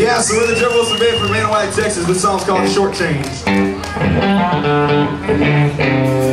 Yeah, so we're the Joe Wilson Band from Manawag, Texas. This song's called Short Change.